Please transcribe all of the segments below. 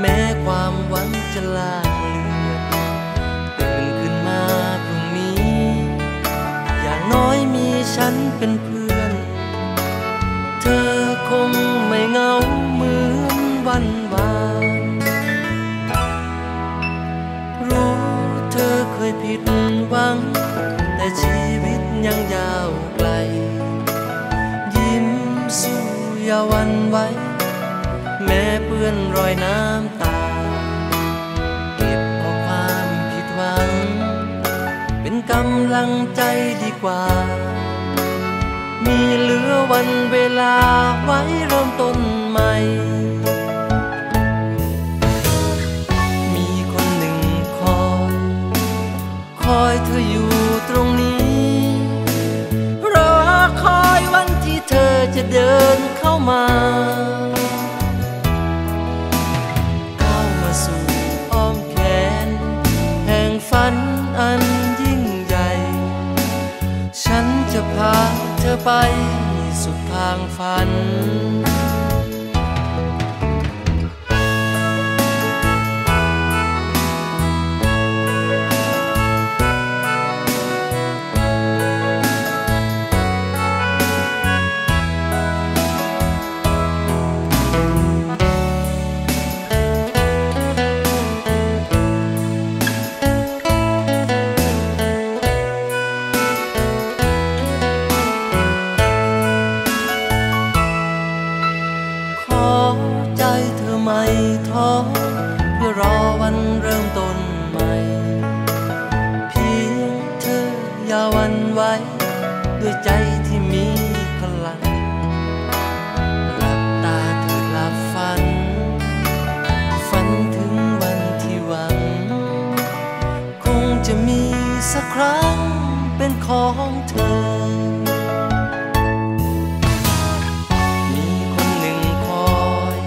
แม้ความหวังจะลาเลือนตื่นขึ้นมาพรุ่งนี้ อย่างน้อยมีฉันเป็นเพื่อน เธอคงไม่เหงาเหมือนวันวานรู้เธอเคยผิดหวัง แต่ชีวิตยังยาวไกล ยิ้มสู้อย่าหวันไหว แม้เปื้อนรอยน้ำตา เก็บเอาความผิดหวัง เป็นกำลังใจดีกว่า มีเหลือวันเวลาไว้เริ่มต้นใหม่ มีคนหนึ่งคอย คอยเธออยู่ตรงนี้รอคอยวันที่เธอจะเดินเข้ามา ธอไปสุดทางฝัน ไหวด้วยใจที่มีพลังหลับตาเถิดหลับฝัน ฝันถึงวันที่หวัง คงจะมีสักครั้งเป็นของเธอมีคนหนึ่งคอย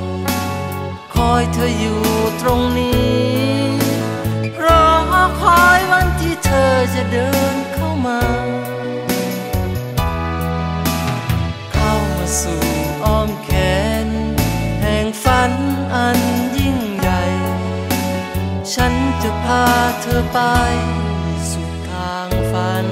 คอยเธออยู่ตรงนี้ รอคอยวันที่เธอจะเดิน มาเข้ามาสู่อ้อมแขน แห่งฝันอันยิ่งใหญ่ ฉันจะพาเธอไปสู่ทางฝัน